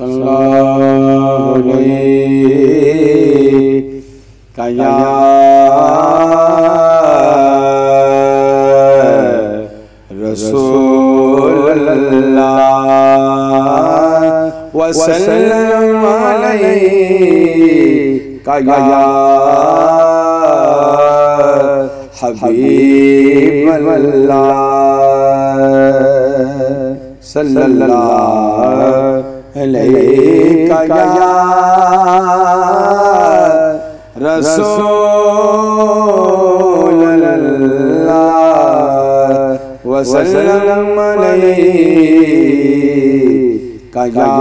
सल्लल्लाहु अलैहि या रसूल अल्लाह वसल्लम अलैका या हबीब अल्लाह सल्लल्लाहु अलैका या रसूल अल्लाह वसल्लम अलैका या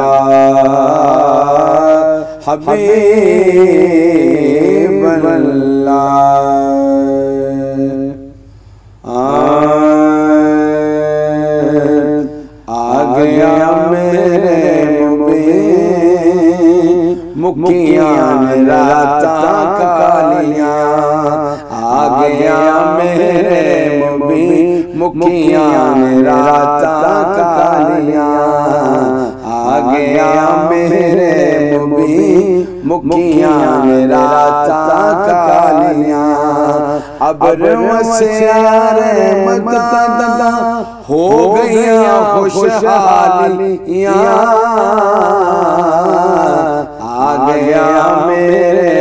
हबीब गया मेरे मुखियान राता कालियाँ। आ गया मेरे मुखियान राता कालियाँ। आ गया मेरे मुखियान राता कालियाँ। अब रवसियारे मददा हो गया खुशहालियाँ आ गया मेरे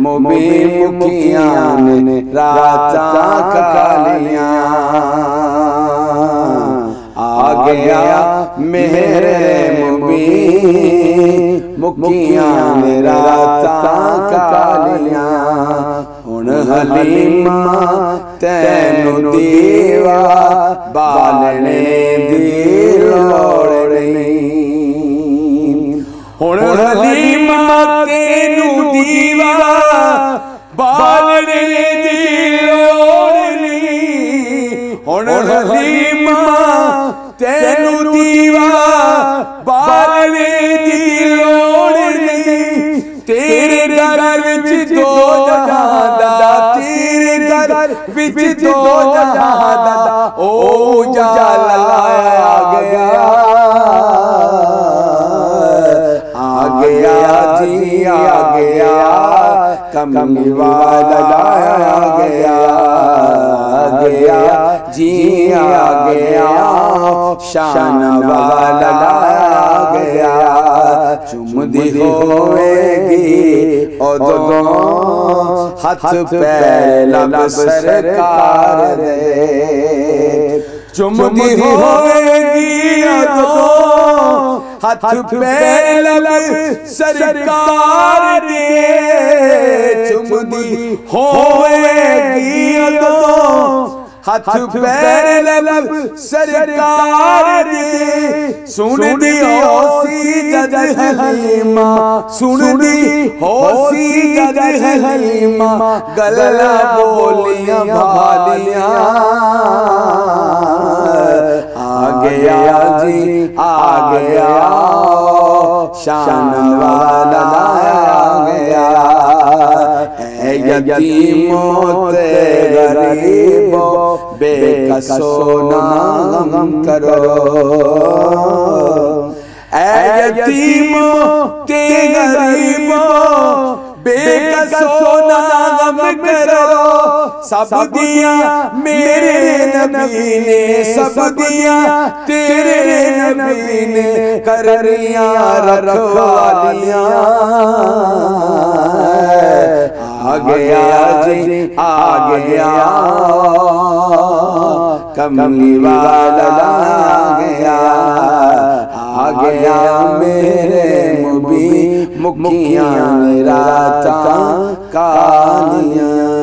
मुबी मुखियान राता कालियाँ। आ गया मेरे मुबी मुखियान राता ਹਲੀਮਾ ਤੈਨੂੰ ਦੀਵਾ ਬਾਲਣੇ ਦੀ ਲੋੜ ਨਹੀਂ ਹੁਣ ਹਲੀਮਾ ਤੈਨੂੰ ਦੀਵਾ ਬਾਲਣੇ ਦੀ ਲੋੜ ਨਹੀਂ ਹੁਣ ਹਲੀਮਾ बिच ओ जाला आ गया आ गया जी आ गया कमी वाला आ गया आ गया जी आ गया शान वाला चुमदी होएगी ओ दो हाथ सरकार दे। चुमदी होएगी ओ दो हाथ सरकार दे। चुमदी होएगी ओ ਹੱਥ ਪੈਰ ਲੱਭ ਸਰਕਾਰ ਦੇ ਸੁਣਦੀ ਹੋਸੀ ਜਦ ਹਲੀਮਾ ਸੁਣਦੀ ਹੋਸੀ ਜਦ ਹਲੀਮਾ ਗੱਲਾਂ ਬੋਲੀਆਂ ਭਾਲੀਆਂ ਆ ਗਿਆ ਜੀ ਆ ਗਿਆ ਸ਼ਾਨ ਵਾਲਾ ਆ ਗਿਆ ऐ यतीमों गरीबों बेकसो नाम करो। यतीमों ते गरीबों बेकसो नाम करो। सब दिया मेरे नबी ने सब दिया तेरे नबी ने करनिया रखवालियाँ आ गया जी आ। गया कमली वाला आ। गया आ। गया मेरे मुबी मुखिया राता कालियाँ